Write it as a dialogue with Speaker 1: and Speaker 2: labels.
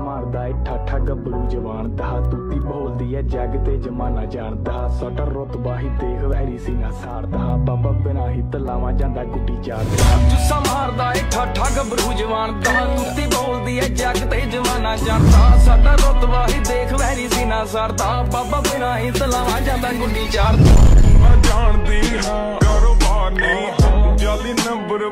Speaker 1: ਮਾਰਦਾ ਏ, ਠਾਠਾ ਗੱਭਰੂ ਜਵਾਨ ਦਾ, ਤੂਤੀ ਬੋਲਦੀ ਏ, ਜੱਗ ਤੇ ਜਮਾਨਾ ਜਾਣਦਾ, ਸਟਰ ਰਤਬਾ ਹੀ ਦੇਖ ਵੈਰੀ ਸੀ ਨਾ ਸਾਰਦਾ, ਬਾਬਾ ਬਿਨਾ ਹੀ ਤਲਾਵਾ ਜਾਂਦਾ ਗੁੱਡੀ ਚਾਰਦਾ
Speaker 2: ਜੁੱਸਾ ਮਾਰਦਾ ਏ, ਠਾਠਾ ਗੱਭਰੂ ਜਵਾਨ ਦਾ, ਤੂਤੀ ਬੋਲਦੀ ਏ, ਜੱਗ ਤੇ ਜਮਾਨਾ ਜਾਣਦਾ ਸਾਡਾ ਰਤਬਾ ਹੀ ਦੇਖ ਵਹਿਰੀ ਸੀ ਨਾ ਸਾਰਦਾ, ਬਾਬਾ ਬਿਨਾ ਹੀ ਤਲਾਵਾ ਜਾਂਦਾ ਗੁੱਡੀ ਚਾਰਦਾ
Speaker 3: ਮੈਂ ਜਾਣਦੀ ਹਾਂ, ਕਾਰੋਬਾਰ ਨਹੀਂ ਜਾਲੀ ਨੰਬਰ